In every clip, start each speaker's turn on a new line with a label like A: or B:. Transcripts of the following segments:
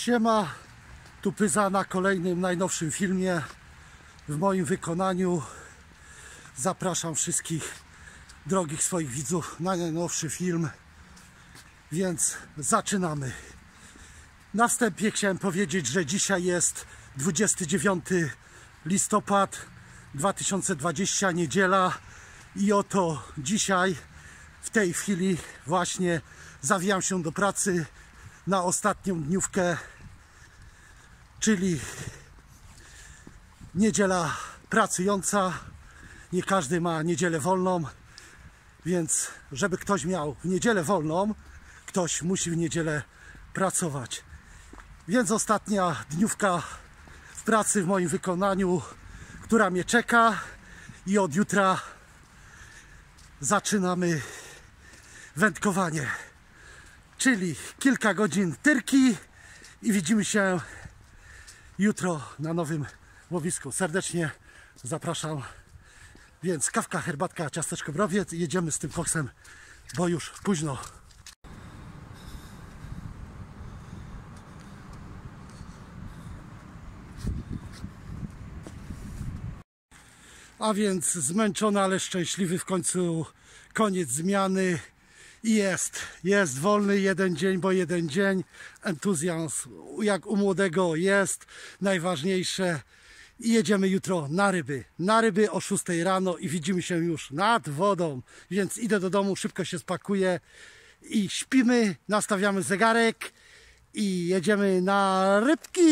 A: Siema, tu Pyza na kolejnym najnowszym filmie w moim wykonaniu. Zapraszam wszystkich drogich swoich widzów na najnowszy film, więc zaczynamy. Na wstępie chciałem powiedzieć, że dzisiaj jest 29 listopad 2020, niedziela i oto dzisiaj w tej chwili właśnie zawijam się do pracy na ostatnią dniówkę, czyli niedziela pracująca. Nie każdy ma niedzielę wolną, więc żeby ktoś miał w niedzielę wolną, ktoś musi w niedzielę pracować. Więc ostatnia dniówka w pracy w moim wykonaniu, która mnie czeka i od jutra zaczynamy wędkowanie. Czyli kilka godzin tyrki i widzimy się jutro na nowym łowisku. Serdecznie zapraszam. Więc kawka, herbatka, ciasteczko, browiec i jedziemy z tym koksem, bo już późno. A więc zmęczony, ale szczęśliwy w końcu koniec zmiany i jest, jest wolny jeden dzień, bo jeden dzień. Entuzjazm jak u młodego jest najważniejsze. I jedziemy jutro na ryby, na ryby o 6 rano i widzimy się już nad wodą, więc idę do domu, szybko się spakuję i śpimy, nastawiamy zegarek i jedziemy na rybki.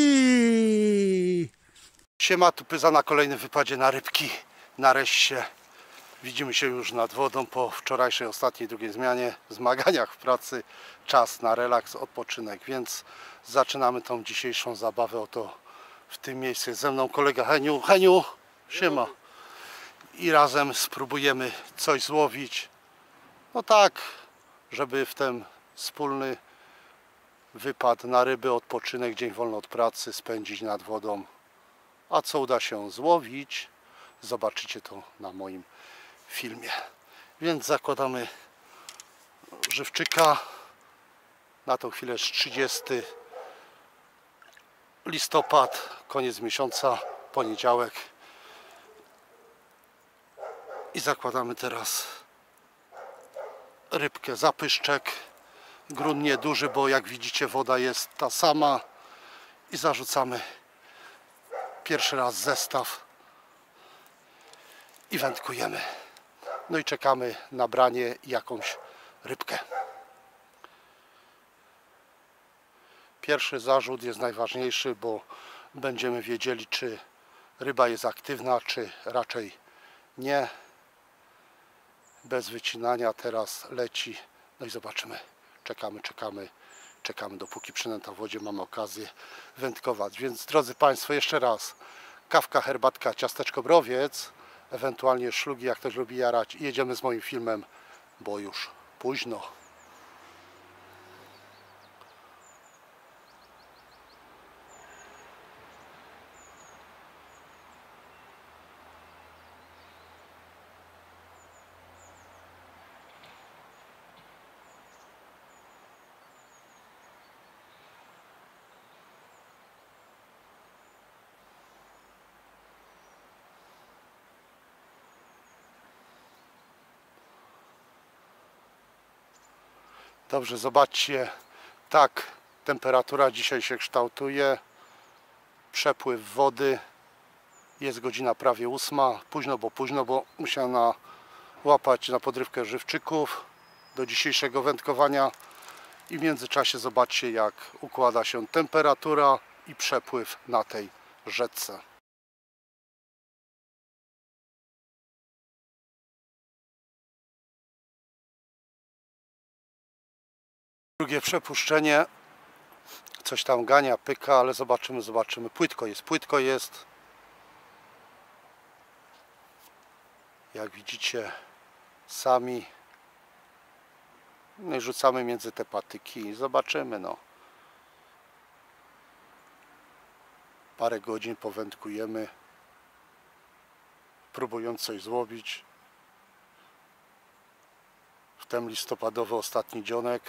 A: Siema, tu Pyza na kolejnym wypadzie na rybki. Nareszcie widzimy się już nad wodą po wczorajszej, ostatniej, drugiej zmianie, zmaganiach w pracy. Czas na relaks, odpoczynek, więc zaczynamy tą dzisiejszą zabawę. Oto w tym miejscu jest ze mną kolega Heniu. Heniu, siema. I razem spróbujemy coś złowić. No tak, żeby w ten wspólny wypad na ryby, odpoczynek, dzień wolny od pracy spędzić nad wodą. A co uda się złowić, zobaczycie to na moim filmie. Więc zakładamy żywczyka. Na tą chwilę jest 30 listopad, koniec miesiąca, poniedziałek. I zakładamy teraz rybkę zapyszczek. Grunt nieduży, bo jak widzicie woda jest ta sama. I zarzucamy pierwszy raz zestaw i wędkujemy. No i czekamy na branie jakąś rybkę. Pierwszy zarzut jest najważniejszy, bo będziemy wiedzieli, czy ryba jest aktywna, czy raczej nie. Bez wycinania teraz leci. No i zobaczymy. Czekamy, czekamy, czekamy, dopóki przynęta w wodzie mamy okazję wędkować. Więc drodzy Państwo, jeszcze raz kawka, herbatka, ciasteczko, browiec ewentualnie szlugi, jak ktoś lubi jarać. I jedziemy z moim filmem, bo już późno. Dobrze, zobaczcie, tak temperatura dzisiaj się kształtuje. Przepływ wody. Jest godzina prawie ósma. Późno, bo późno, bo musiałem łapać na podrywkę żywczyków do dzisiejszego wędkowania. I w międzyczasie zobaczcie, jak układa się temperatura i przepływ na tej rzece. Drugie przepuszczenie. Coś tam gania, pyka, ale zobaczymy, zobaczymy. Płytko jest, płytko jest. Jak widzicie sami. No i rzucamy między te patyki. Zobaczymy, no. Parę godzin powędkujemy. Próbując coś złowić. W ten listopadowy ostatni dzionek.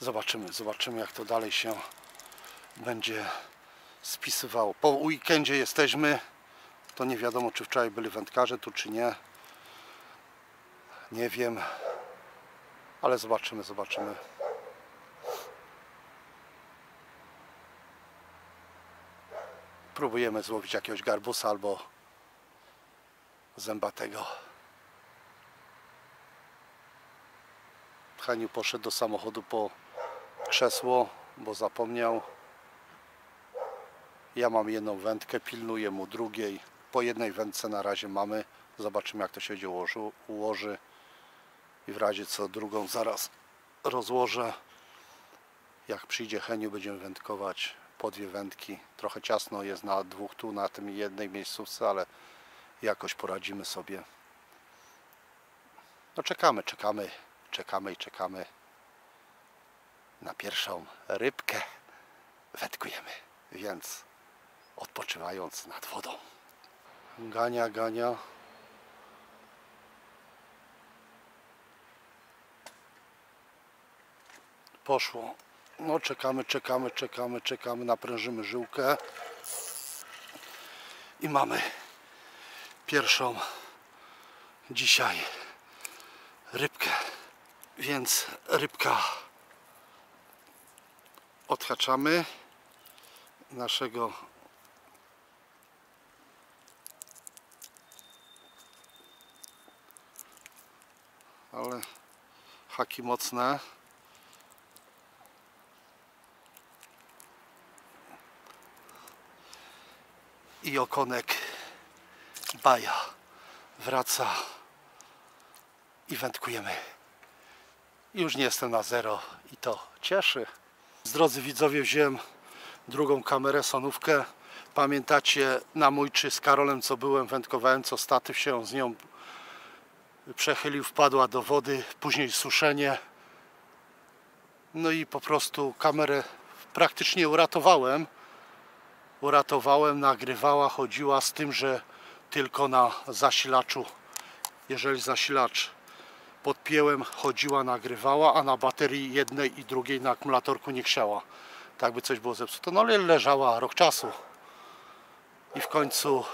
A: Zobaczymy, zobaczymy jak to dalej się będzie spisywało. Po weekendzie jesteśmy. To nie wiadomo czy wczoraj byli wędkarze tu czy nie. Nie wiem. Ale zobaczymy, zobaczymy. Próbujemy złowić jakiegoś garbusa albo zębatego. Haniu poszedł do samochodu po krzesło, bo zapomniał. Ja mam jedną wędkę, pilnuję mu drugiej. Po jednej wędce na razie mamy. Zobaczymy jak to się będzie ułoży. I w razie co drugą zaraz rozłożę. Jak przyjdzie Heniu będziemy wędkować po dwie wędki. Trochę ciasno jest na dwóch tu, na tym jednej miejscówce, ale jakoś poradzimy sobie. No czekamy, czekamy, czekamy i czekamy na pierwszą rybkę. Wędkujemy, więc odpoczywając nad wodą. Gania, gania. Poszło. No czekamy, czekamy, czekamy, czekamy, naprężymy żyłkę. I mamy pierwszą dzisiaj rybkę. Więc rybka odhaczamy naszego ale haki mocne. I okonek baja wraca i wędkujemy. Już nie jestem na zero i to cieszy drodzy widzowie wziąłem drugą kamerę sonówkę pamiętacie na mój czy z Karolem co byłem wędkowałem co statyw się z nią przechylił wpadła do wody później suszenie. No i po prostu kamerę praktycznie uratowałem. Uratowałem, nagrywała, chodziła z tym, że tylko na zasilaczu jeżeli zasilacz podpięłem, chodziła, nagrywała, a na baterii jednej i drugiej na akumulatorku nie chciała tak by coś było zepsute, no ale leżała rok czasu. I w końcu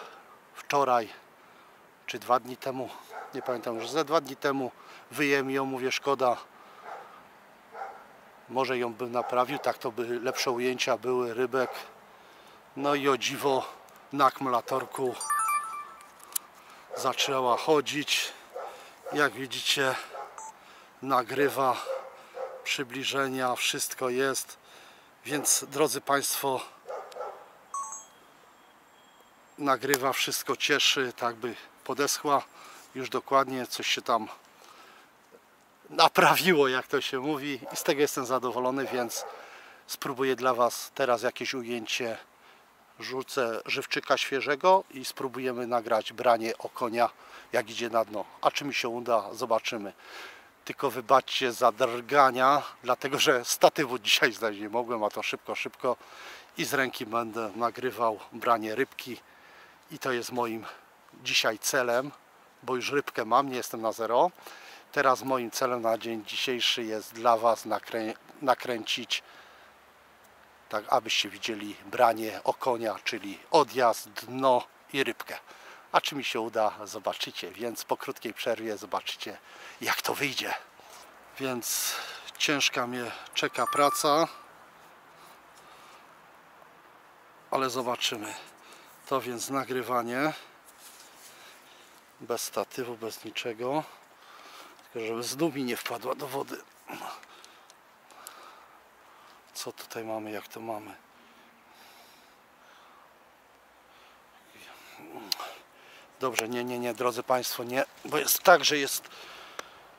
A: wczoraj czy dwa dni temu nie pamiętam już, ze dwa dni temu wyjem ją, mówię szkoda. Może ją bym naprawił, tak to by lepsze ujęcia były, rybek. No i o dziwo na akumulatorku zaczęła chodzić jak widzicie nagrywa przybliżenia, wszystko jest. Więc drodzy Państwo nagrywa, wszystko cieszy tak by podeschła już dokładnie coś się tam naprawiło jak to się mówi. I z tego jestem zadowolony więc spróbuję dla Was teraz jakieś ujęcie rzucę żywczyka świeżego i spróbujemy nagrać branie okonia jak idzie na dno. A czy mi się uda zobaczymy. Tylko wybaczcie za drgania dlatego że statywu dzisiaj znaleźć nie mogłem a to szybko szybko. I z ręki będę nagrywał branie rybki. I to jest moim dzisiaj celem bo już rybkę mam, nie jestem na zero. Teraz moim celem na dzień dzisiejszy jest dla Was nakrę nakręcić tak abyście widzieli branie okonia, czyli odjazd, dno i rybkę. A czy mi się uda, zobaczycie. Więc po krótkiej przerwie zobaczycie, jak to wyjdzie. Więc ciężka mnie czeka praca. Ale zobaczymy. To więc nagrywanie. Bez statywu, bez niczego. Tylko żeby znów mi nie wpadła do wody co tutaj mamy, jak to mamy. Dobrze, nie, nie, nie, drodzy Państwo, nie, bo jest tak, że jest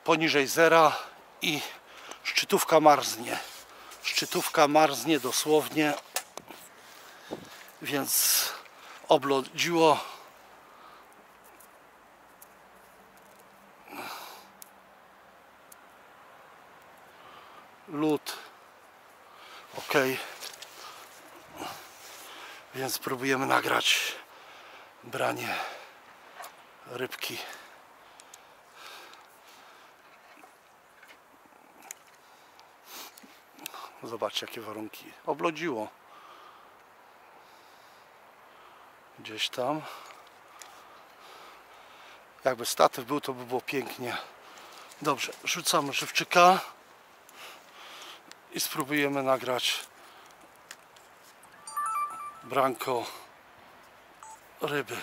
A: poniżej zera i szczytówka marznie. Szczytówka marznie dosłownie, więc oblodziło. Ok więc próbujemy nagrać branie rybki Zobaczcie jakie warunki. Oblodziło. Gdzieś tam. Jakby statyw był, to by było pięknie. Dobrze, rzucamy żywczyka i spróbujemy nagrać branko ryby.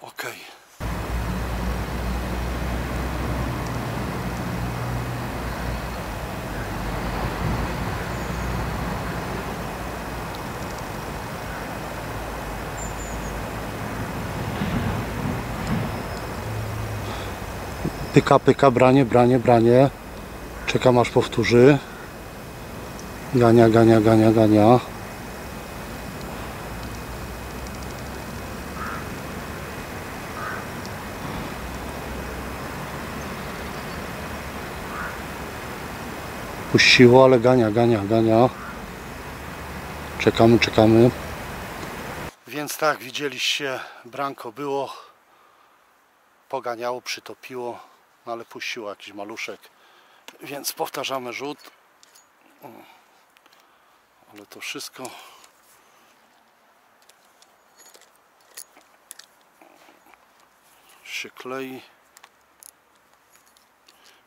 A: Ok. Pyka, pyka, branie, branie, branie. Czekam aż powtórzy. Gania, gania, gania, gania. Puściło, ale gania, gania, gania. Czekamy, czekamy. Więc tak, widzieliście, branko było, poganiało, przytopiło, no ale puściło jakiś maluszek. Więc powtarzamy rzut. Ale to wszystko się klei.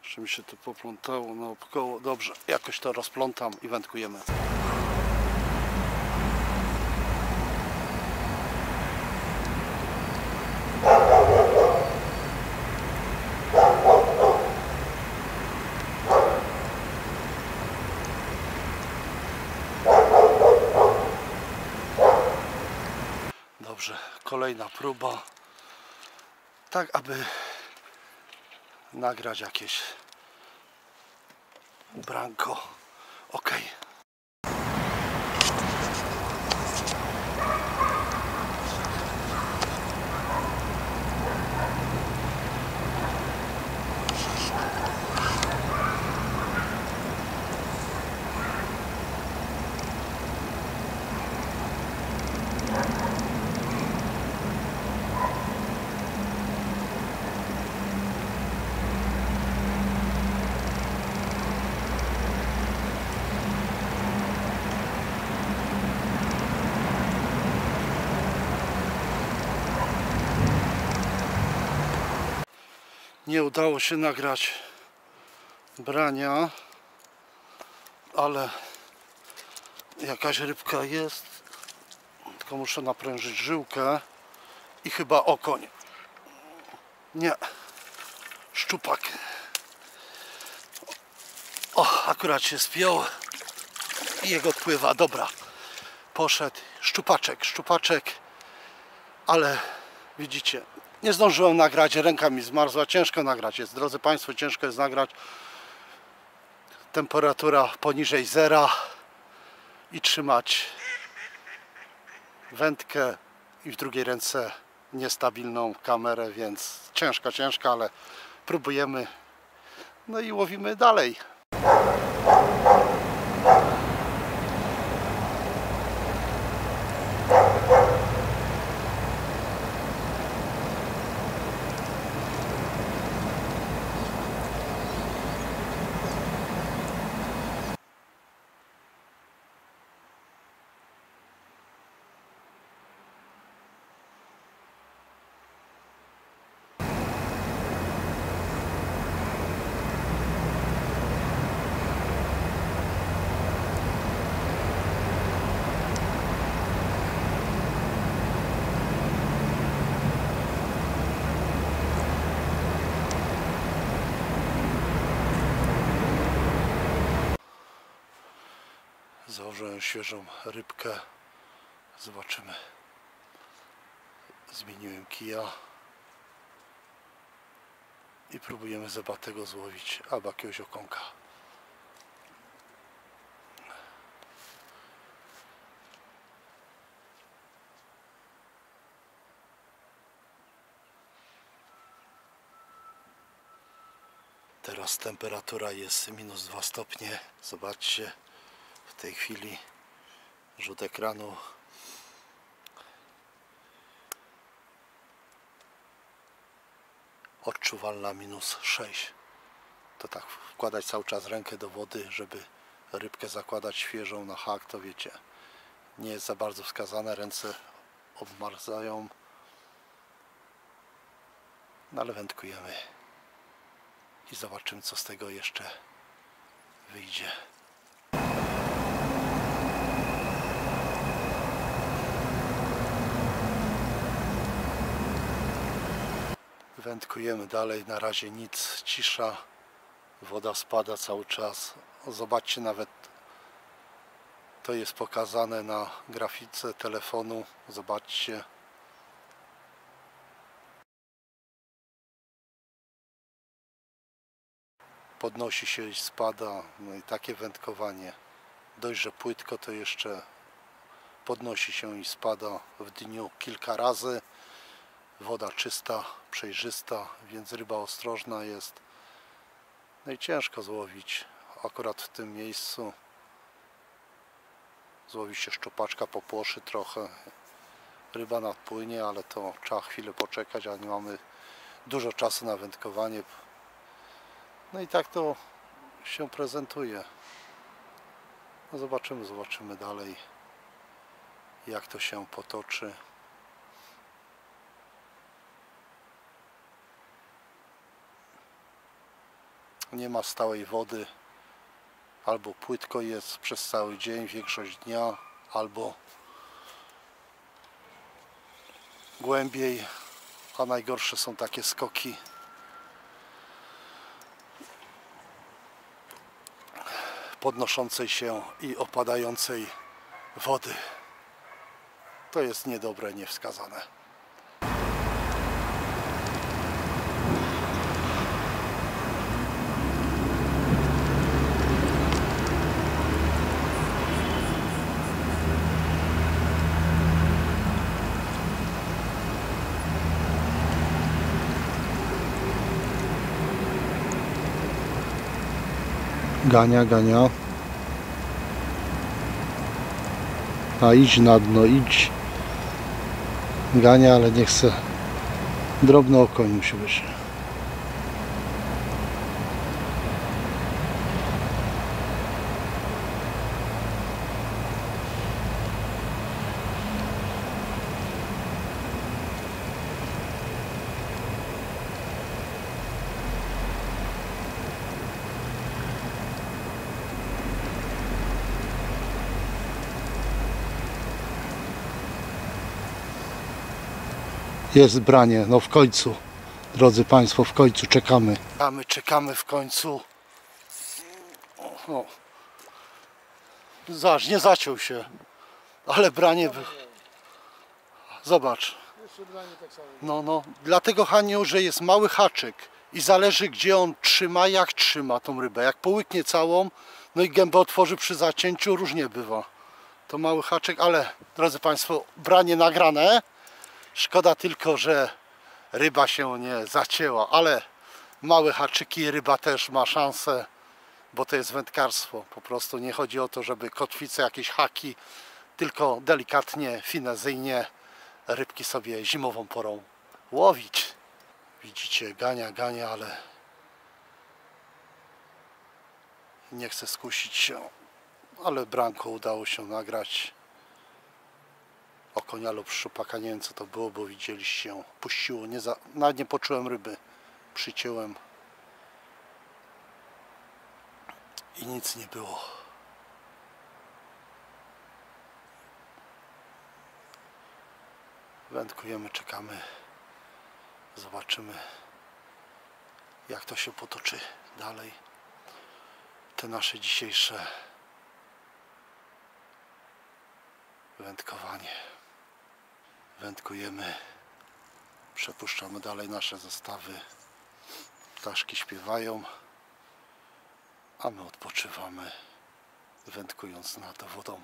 A: Jeszcze mi się to poplątało naokoło. Dobrze, jakoś to rozplątam i wędkujemy. Dobrze, kolejna próba. Tak, aby nagrać jakieś branko. Ok. Nie udało się nagrać brania, ale jakaś rybka jest. Tylko muszę naprężyć żyłkę i chyba okoń. Nie, szczupak. O, akurat się spiął i jego odpływa. Dobra, poszedł. Szczupaczek, szczupaczek, ale widzicie, nie zdążyłem nagrać, ręka mi zmarzła, ciężko nagrać jest, drodzy Państwo, ciężko jest nagrać. Temperatura poniżej zera i trzymać wędkę i w drugiej ręce niestabilną kamerę, więc ciężko, ciężko, ale próbujemy. No i łowimy dalej. Założyłem świeżą rybkę. Zobaczymy. Zmieniłem kija. I próbujemy zebatego złowić albo jakiegoś okonka. Teraz temperatura jest minus 2 stopnie. Zobaczcie, w tej chwili rzut ekranu odczuwalna minus 6 to tak wkładać cały czas rękę do wody żeby rybkę zakładać świeżą na hak, to wiecie, nie jest za bardzo wskazane, ręce obmarzają. No ale wędkujemy i zobaczymy co z tego jeszcze wyjdzie. Wędkujemy dalej, na razie nic, cisza, woda spada cały czas. Zobaczcie nawet to jest pokazane na grafice telefonu. Zobaczcie. Podnosi się i spada. No i takie wędkowanie. Dość, że płytko to jeszcze podnosi się i spada w dniu kilka razy. Woda czysta, przejrzysta, więc ryba ostrożna jest. No i ciężko złowić akurat w tym miejscu złowi się szczupaczka, popłoszy trochę. Ryba nadpłynie, ale to trzeba chwilę poczekać, a nie mamy dużo czasu na wędkowanie. No i tak to się prezentuje. No zobaczymy, zobaczymy dalej, jak to się potoczy. Nie ma stałej wody albo płytko jest przez cały dzień, większość dnia, albo głębiej, a najgorsze są takie skoki podnoszącej się i opadającej wody. To jest niedobre, niewskazane. Gania, gania. A idź na dno, idź. Gania, ale nie chcę. Drobny okoń musi być. Jest branie, no w końcu. Drodzy Państwo, w końcu czekamy. Czekamy, czekamy w końcu. O. Zobacz, nie zaciął się. Ale branie... Zobacz. No, no. Dlatego Haniu, że jest mały haczyk i zależy gdzie on trzyma, jak trzyma tą rybę. Jak połyknie całą, no i gębę otworzy przy zacięciu, różnie bywa. To mały haczyk, ale drodzy Państwo, branie nagrane. Szkoda tylko, że ryba się nie zacięła, ale małe haczyki, ryba też ma szansę, bo to jest wędkarstwo. Po prostu nie chodzi o to, żeby kotwice, jakieś haki, tylko delikatnie, finezyjnie rybki sobie zimową porą łowić. Widzicie, gania, gania, ale nie chcę skusić się, ale branko udało się nagrać o konia lub szczupaka, nie wiem co to było, bo widzieliście, puściło, nie za, nawet nie poczułem ryby, przyciąłem i nic nie było. Wędkujemy, czekamy, zobaczymy jak to się potoczy dalej. Te nasze dzisiejsze wędkowanie wędkujemy, przepuszczamy dalej nasze zestawy. Ptaszki śpiewają, a my odpoczywamy, wędkując nad wodą.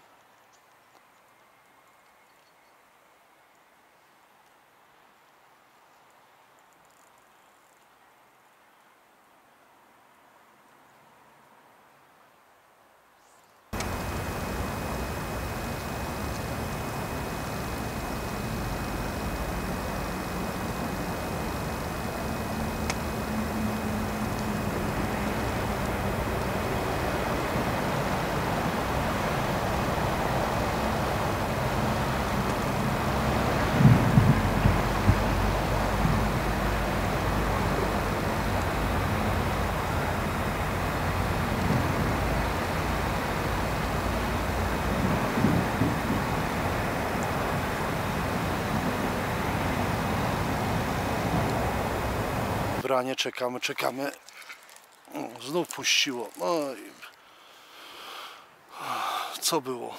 A: Branie, czekamy, czekamy. Znów puściło. No i... Co było?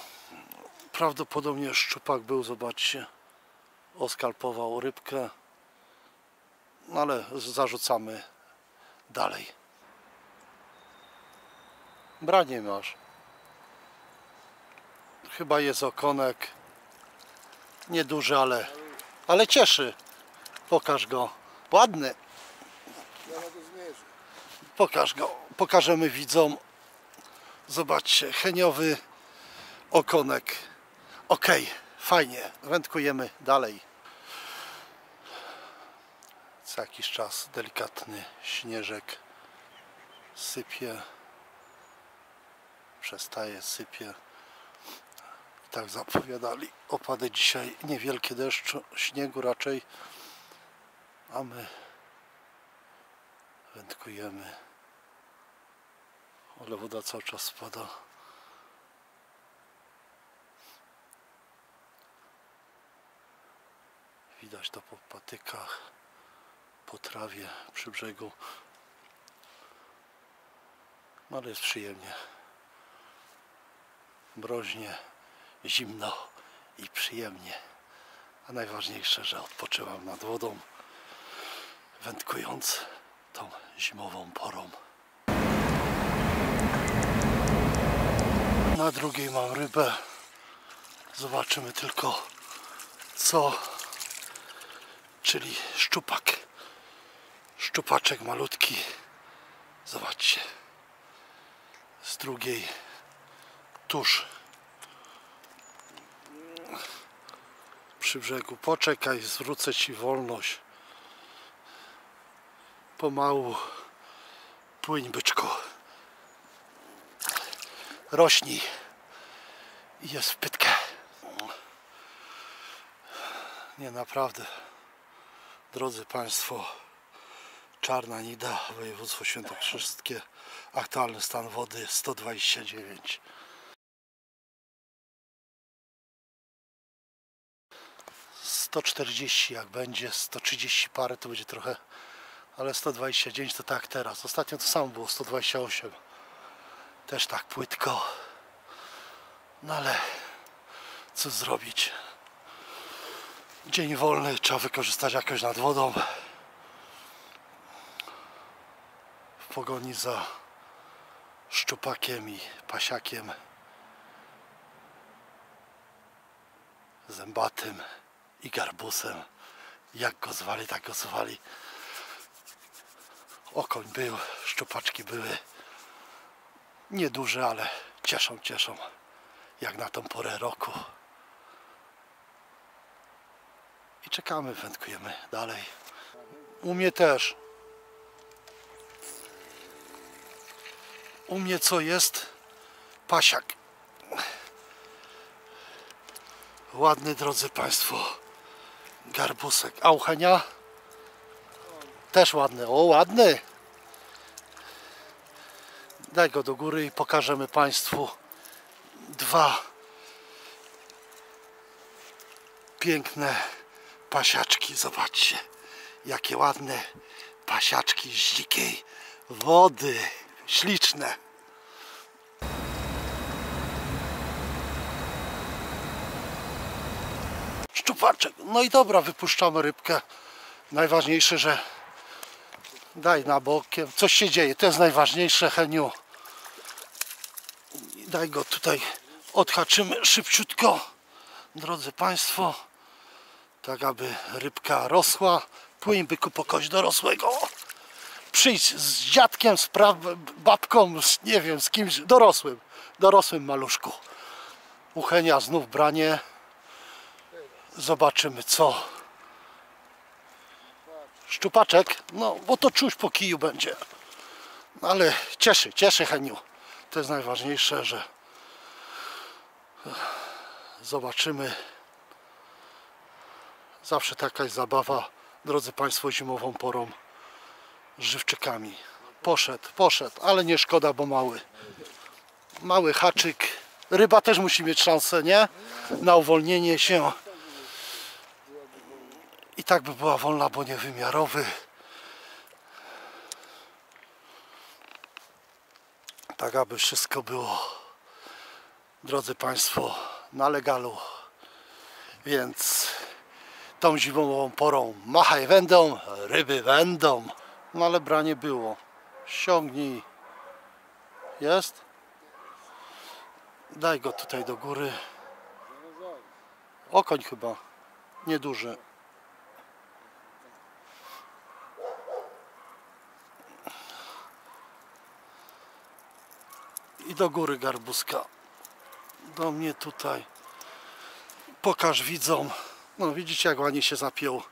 A: Prawdopodobnie szczupak był, zobaczcie. Oskalpował rybkę. No ale zarzucamy dalej. Branie masz. Chyba jest okonek. Nieduży, ale, ale cieszy. Pokaż go. Ładny.
B: Ja zmierzę.
A: Pokaż go. Pokażemy widzom. Zobaczcie, heniowy okonek. Ok, fajnie. Wędkujemy dalej. Co jakiś czas delikatny śnieżek sypie. Przestaje, sypie. I tak zapowiadali opady dzisiaj. Niewielkie deszczu, śniegu raczej. A my wędkujemy. Ale woda cały czas spada. Widać to po patykach, po trawie przy brzegu. No ale jest przyjemnie. Mroźnie, zimno i przyjemnie. A najważniejsze, że odpoczywam nad wodą, wędkując tą zimową porą. Na drugiej mam rybę. Zobaczymy tylko co. Czyli szczupak. Szczupaczek malutki. Zobaczcie. Z drugiej tuż przy brzegu. Poczekaj, zwrócę ci wolność. Pomału płyń byczku rośnij i jest w pytkę. Nie naprawdę. Drodzy Państwo, Czarna Nida, województwo świętokrzyskie, aktualny stan wody 129. Sto czterdzieści jak będzie, 130 parę to będzie trochę, ale 129 to tak teraz. Ostatnio to samo było 128 też tak płytko. No ale co zrobić? Dzień wolny trzeba wykorzystać jakoś nad wodą. W pogoni za szczupakiem i pasiakiem. Zębatym i garbusem. Jak go zwali, tak go zwali. Okoń był, szczupaczki były nieduże, ale cieszą, cieszą. Jak na tą porę roku. I czekamy, wędkujemy dalej. U mnie też. U mnie co jest? Pasiak. Ładny, drodzy Państwo, garbusek. A? Też ładny. O, ładny. Daj go do góry i pokażemy Państwu dwa piękne pasiaczki. Zobaczcie, jakie ładne pasiaczki z dzikiej wody. Śliczne. Szczupaczek. No i dobra, wypuszczamy rybkę. Najważniejsze, że daj na bokiem. Coś się dzieje, to jest najważniejsze, Heniu. Daj go tutaj, odhaczymy szybciutko, drodzy Państwo, tak aby rybka rosła. Płyń byku po kość dorosłego. Przyjdź z dziadkiem, z babką, z, nie wiem, z kimś dorosłym, dorosłym maluszku. Uchenia znów branie. Zobaczymy co. Szczupaczek, no bo to czuć po kiju będzie. No, ale cieszy, cieszy Heniu. To jest najważniejsze, że zobaczymy. Zawsze taka jest zabawa, drodzy Państwo, zimową porą z żywczykami. Poszedł, poszedł, ale nie szkoda, bo mały. Mały haczyk. Ryba też musi mieć szansę, nie? Na uwolnienie się i tak by była wolna, bo niewymiarowy. Tak aby wszystko było drodzy Państwo na legalu. Więc tą zimową porą machaj będą, ryby będą. No ale branie było. Ściągnij. Jest? Daj go tutaj do góry. Okoń chyba. Nieduży. Do góry garbuska. Do mnie tutaj. Pokaż widzom. No widzicie jak ładnie się zapiął.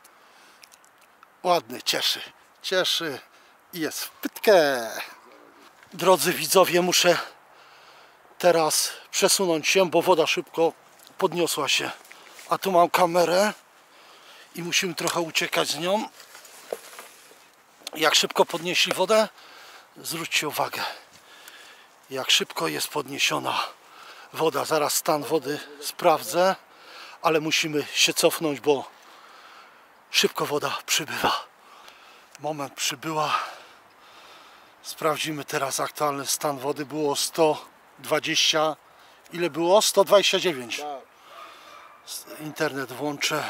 A: Ładny, cieszy. Cieszy. I jest w pytkę. Drodzy widzowie, muszę teraz przesunąć się, bo woda szybko podniosła się. A tu mam kamerę i musimy trochę uciekać z nią. Jak szybko podnieśli wodę, zwróćcie uwagę, jak szybko jest podniesiona woda. Zaraz stan wody sprawdzę, ale musimy się cofnąć, bo szybko woda przybywa. Moment przybyła. Sprawdzimy teraz aktualny stan wody. Było 120. Ile było? 129.
B: Tak.
A: Internet włączę.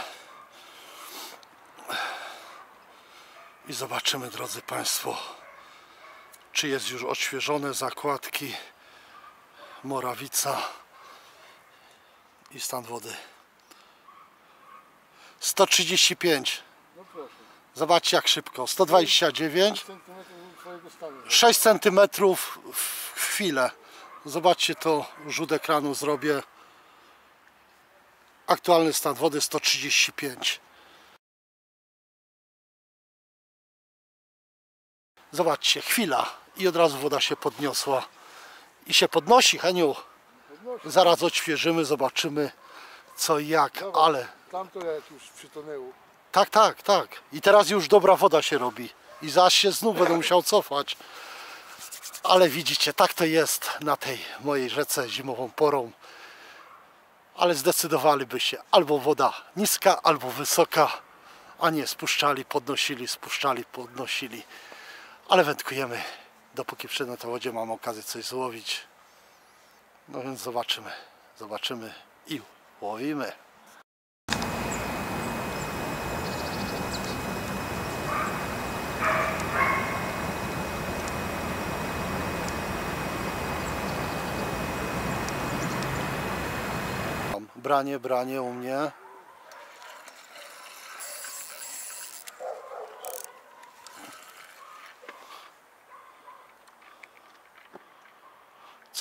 A: I zobaczymy, drodzy Państwo, czy jest już odświeżone zakładki Morawica i stan wody. 135.
B: No proszę.
A: Zobaczcie jak szybko. 129.
B: Centymetrów twojego stanu.
A: 6 cm w chwilę. Zobaczcie to, rzut ekranu zrobię. Aktualny stan wody 135. Zobaczcie, chwila i od razu woda się podniosła. I się podnosi, Heniu.
B: Podnosi.
A: Zaraz odświeżymy, zobaczymy co i jak,
B: Dobra.
A: ale
B: Tamto jak już przytonęło.
A: tak, tak, tak. I teraz już dobra woda się robi. I zaś się znów będę musiał cofać. Ale widzicie, tak to jest na tej mojej rzece zimową porą. Ale zdecydowaliby się albo woda niska, albo wysoka, a nie spuszczali, podnosili, spuszczali, podnosili. Ale wędkujemy. Dopóki przy na tej wodzie mam okazję coś złowić. No więc zobaczymy. Zobaczymy i łowimy. Branie, branie u mnie.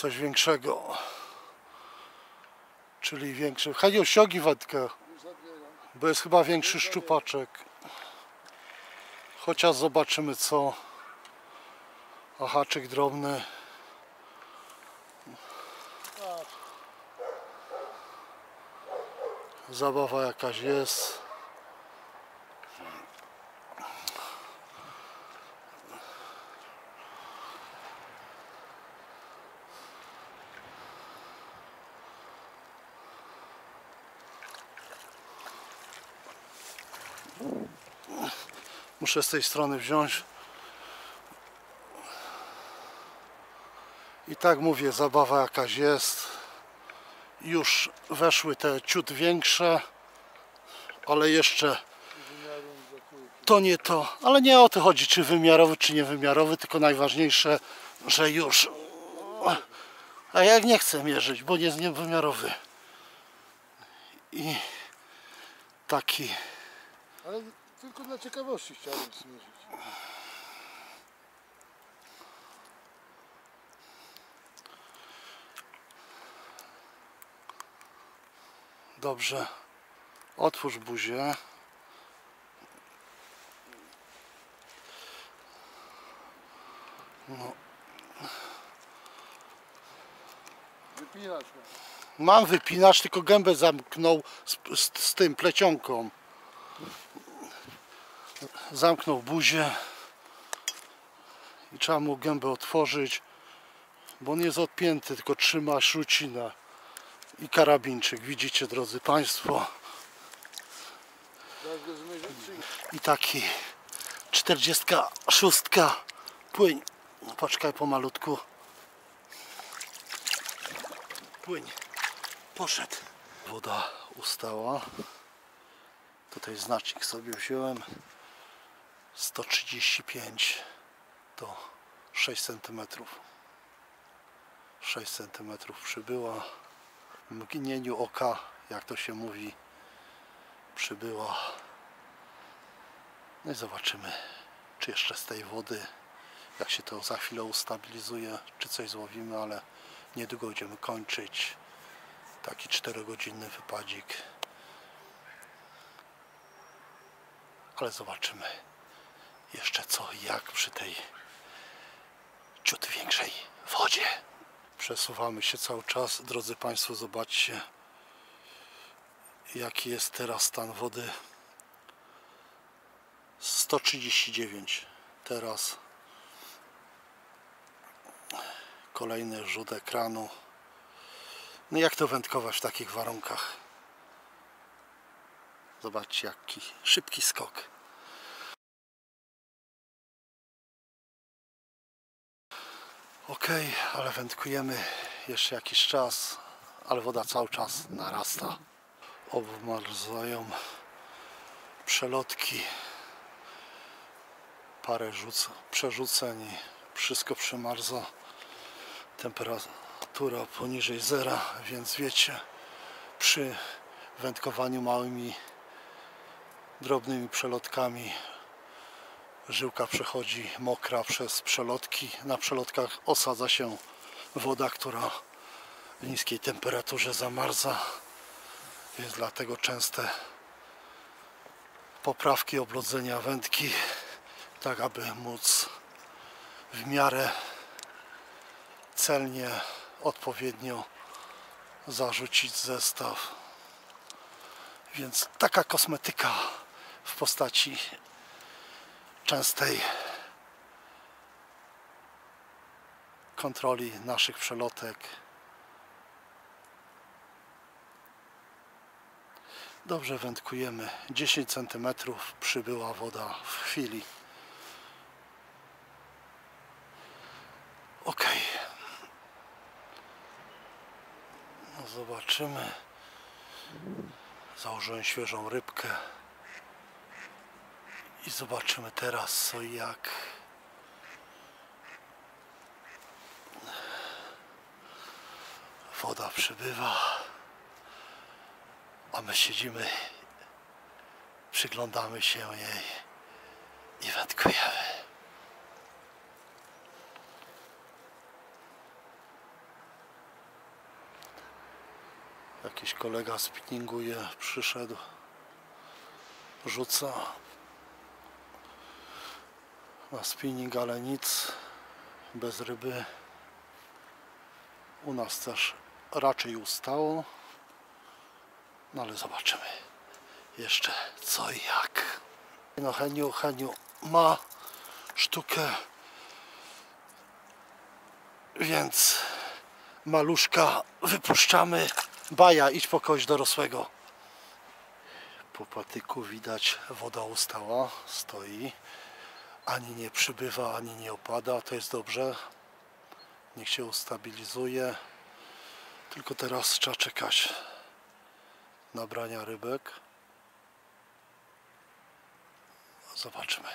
A: Coś większego. Czyli większy. Heniu, ściągnij wędkę, bo jest chyba większy szczupaczek. Chociaż zobaczymy co. A haczyk drobny. Zabawa jakaś jest. Muszę z tej strony wziąć. I tak mówię, zabawa jakaś jest. Już weszły te ciut większe, ale jeszcze to nie to. Ale nie o to chodzi, czy wymiarowy, czy niewymiarowy, tylko najważniejsze, że już. A jak nie chcę mierzyć, bo nie jest niewymiarowy. I taki.
B: Tylko dla ciekawości chciałem zmierzyć.
A: Dobrze. Otwórz buzię.
B: Wypinać mam.
A: Mam wypinacz, tylko gębę zamknął z, z, z tym plecionką. Zamknął buzię i trzeba mu gębę otworzyć, bo on jest odpięty, tylko trzyma śrucinę i karabinczyk. Widzicie, drodzy Państwo, i taki 46 płyń. Poczekaj pomalutku. Płyń. Poszedł. Woda ustała. Tutaj znacznik sobie wziąłem. 135 to 6 cm. 6 cm przybyła. W mgnieniu oka, jak to się mówi, przybyła. No i zobaczymy, czy jeszcze z tej wody, jak się to za chwilę ustabilizuje, czy coś złowimy, ale niedługo będziemy kończyć. Taki 4-godzinny wypadzik. Ale zobaczymy jeszcze co jak przy tej ciut większej wodzie. Przesuwamy się cały czas. Drodzy Państwo, zobaczcie jaki jest teraz stan wody. 139 teraz kolejny rzut ekranu no jak to wędkować w takich warunkach zobaczcie jaki szybki skok ok ale wędkujemy jeszcze jakiś czas ale woda cały czas narasta. Obmarzają przelotki parę rzuc, przerzuceń i wszystko przymarza temperatura poniżej zera więc wiecie przy wędkowaniu małymi drobnymi przelotkami żyłka przechodzi mokra przez przelotki na przelotkach osadza się woda która w niskiej temperaturze zamarza więc dlatego częste poprawki oblodzenia wędki tak aby móc w miarę celnie, odpowiednio zarzucić zestaw. Więc taka kosmetyka w postaci częstej kontroli naszych przelotek. Dobrze wędkujemy. 10 cm przybyła woda w chwili. Ok. No zobaczymy. Założyłem świeżą rybkę. I zobaczymy teraz co i jak. Woda przybywa. A my siedzimy, przyglądamy się jej i wędkujemy. Jakiś kolega spinninguje, przyszedł, rzuca na spinning, ale nic, bez ryby. U nas też raczej ustało, no ale zobaczymy jeszcze co i jak. No Heniu, Heniu ma sztukę, więc maluszka wypuszczamy. Baja, idź po kogoś dorosłego. Po patyku widać woda ustała, stoi. Ani nie przybywa, ani nie opada, to jest dobrze. Niech się ustabilizuje. Tylko teraz trzeba czekać na brania rybek. Zobaczymy.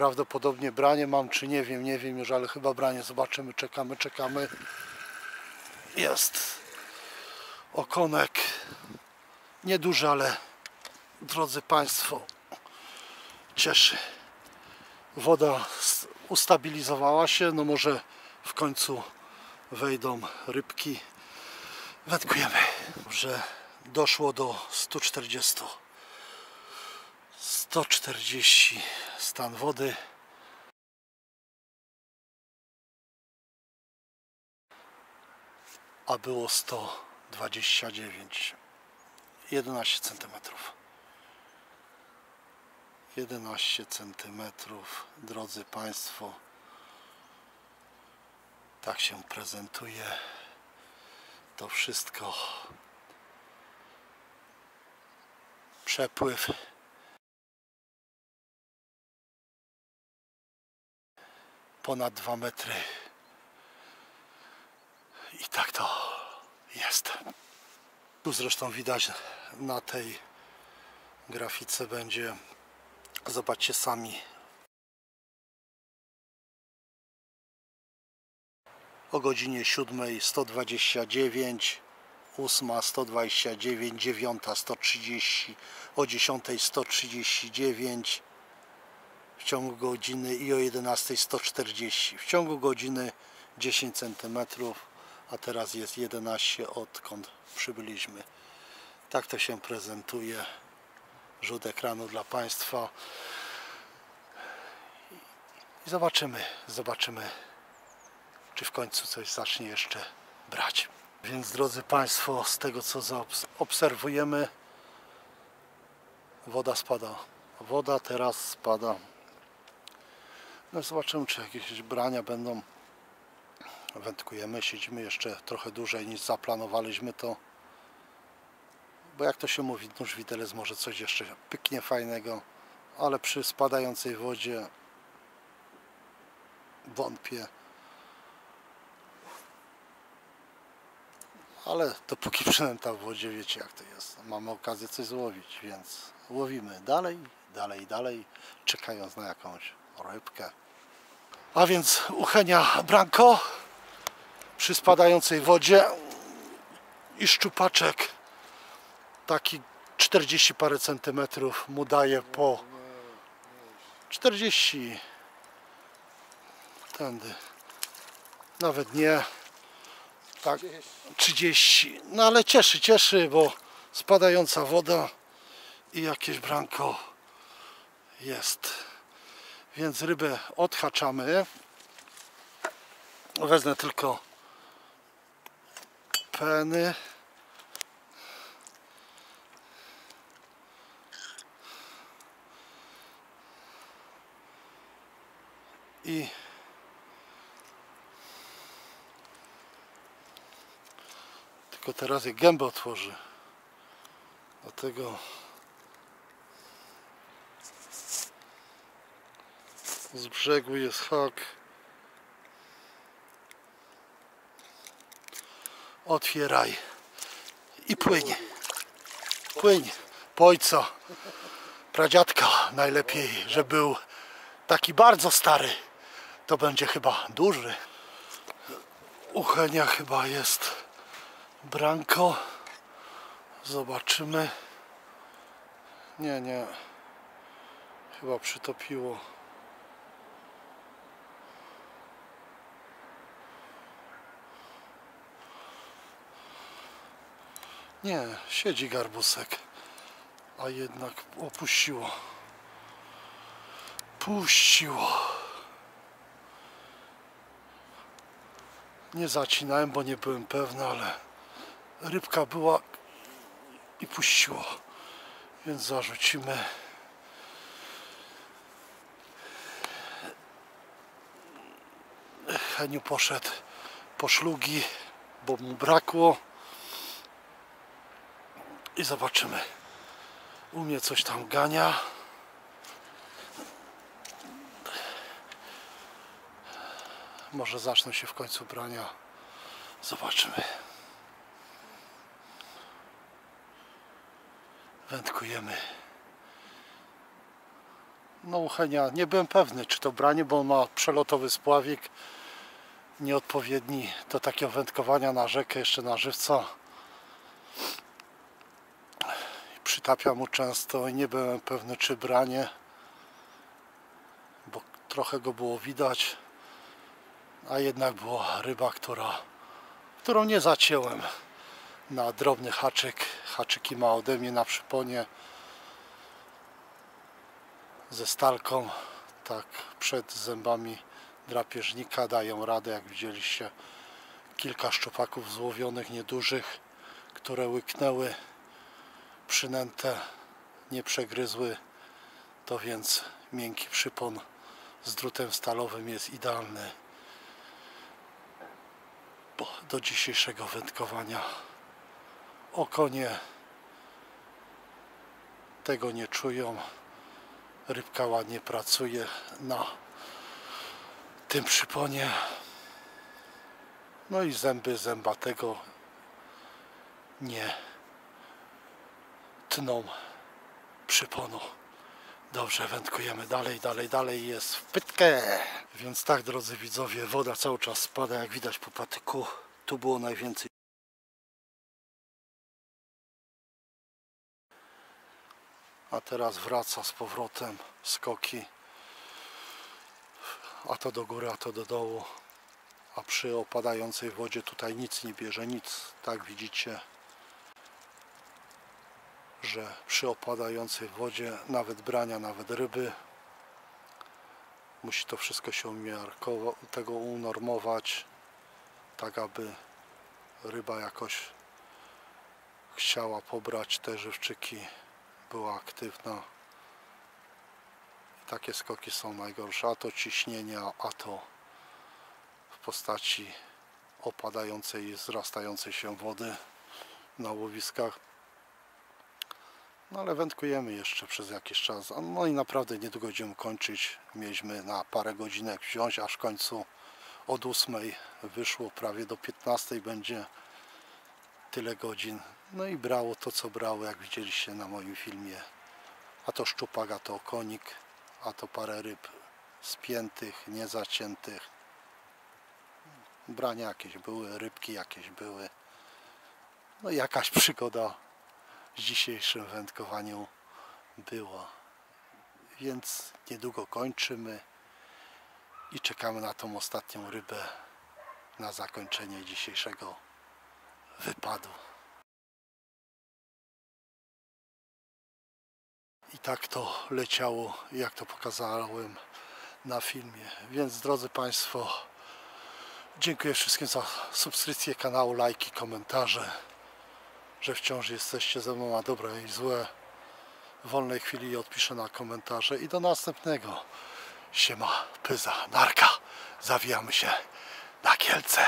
A: Prawdopodobnie branie mam, czy nie wiem, nie wiem już, ale chyba branie. Zobaczymy, czekamy, czekamy. Jest okonek. Nieduży, ale drodzy Państwo, cieszy. Woda ustabilizowała się, no może w końcu wejdą rybki. Wędkujemy, że doszło do 140. 140 stan wody. A było 129. 11 centymetrów. 11 centymetrów, drodzy Państwo. Tak się prezentuje to wszystko. Przepływ. Ponad 2 metry. I tak to jest. Tu zresztą widać na tej grafice będzie Zobaczcie sami. O godzinie 7 129, 8 129, 9 130, o 10 139, w ciągu godziny i o 11 140. W ciągu godziny 10 cm, a teraz jest 11 odkąd przybyliśmy. Tak to się prezentuje rzut ekranu dla Państwa. I zobaczymy, zobaczymy, czy w końcu coś zacznie jeszcze brać. Więc drodzy Państwo, z tego co obserwujemy, woda spada. Woda teraz spada. No zobaczymy, czy jakieś brania będą. Wędkujemy, siedzimy jeszcze trochę dłużej niż zaplanowaliśmy to bo jak to się mówi, nóż widelec może coś jeszcze pyknie fajnego, ale przy spadającej wodzie wątpię. Ale dopóki przynęta w wodzie, wiecie jak to jest. Mamy okazję coś złowić, więc łowimy dalej, dalej, dalej, czekając na jakąś rybkę. A więc uchenia branko przy spadającej wodzie i szczupaczek taki 40 parę centymetrów mu daje po 40 tędy. Nawet nie. Tak 30 no ale cieszy, cieszy bo spadająca woda i jakieś branko jest więc rybę odhaczamy. Wezmę tylko peny. I tylko teraz jak gębę otworzy. Dlatego z brzegu jest hak otwieraj i płynie płynie po pradziadka najlepiej, że był taki bardzo stary to będzie chyba duży. Uchenia chyba jest branko. Zobaczymy. Nie, nie. Chyba przytopiło. Nie, siedzi garbusek. A jednak opuściło. Puściło. Nie zacinałem, bo nie byłem pewny, ale rybka była i puściło. Więc zarzucimy. Heniu poszedł po szlugi, bo mu brakło. I zobaczymy. U mnie coś tam gania. Może zaczną się w końcu brania. Zobaczymy. Wędkujemy. No uchenia, nie byłem pewny czy to branie, bo on ma przelotowy spławik nieodpowiedni do takiego wędkowania na rzekę, jeszcze na żywca. Przy tapiam mu często i nie byłem pewny czy branie, bo trochę go było widać, a jednak była ryba, która, którą nie zacięłem na drobny haczyk. Haczyki ma ode mnie na przyponie ze stalką, tak przed zębami drapieżnika dają radę, jak widzieliście. Kilka szczupaków złowionych, niedużych, które łyknęły przynętę, nie przegryzły, to więc miękki przypon z drutem stalowym jest idealny do dzisiejszego wędkowania. Okonie tego nie czują. Rybka ładnie pracuje na tym przyponie. No i zęby zębatego nie tną przyponu. Dobrze, wędkujemy dalej, dalej, dalej jest w pytkę. Więc tak, drodzy widzowie, woda cały czas spada, jak widać po patyku. Tu było najwięcej. A teraz wraca z powrotem skoki. A to do góry, a to do dołu. A przy opadającej wodzie tutaj nic nie bierze, nic. Tak widzicie, że przy opadającej wodzie nawet brania, nawet ryby musi to wszystko się umiarkowo, tego unormować tak aby ryba jakoś chciała pobrać te żywczyki była aktywna. I takie skoki są najgorsze. A to ciśnienia a to w postaci opadającej i wzrastającej się wody na łowiskach no ale wędkujemy jeszcze przez jakiś czas. No i naprawdę niedługo będziemy kończyć. Mieliśmy na parę godzinek wziąć, aż w końcu od 8 wyszło prawie do 15 będzie tyle godzin. No i brało to co brało, jak widzieliście na moim filmie. A to szczupak, a to konik, a to parę ryb spiętych, niezaciętych. Brania jakieś były, rybki jakieś były. No jakaś przygoda w dzisiejszym wędkowaniu była. Więc niedługo kończymy i czekamy na tą ostatnią rybę na zakończenie dzisiejszego wypadu. I tak to leciało, jak to pokazałem na filmie. Więc drodzy Państwo, dziękuję wszystkim za subskrypcję kanału, lajki, komentarze że wciąż jesteście ze mną na dobre i złe. W wolnej chwili odpiszę na komentarze i do następnego. Siema, pyza, narka. Zawijamy się na Kielce.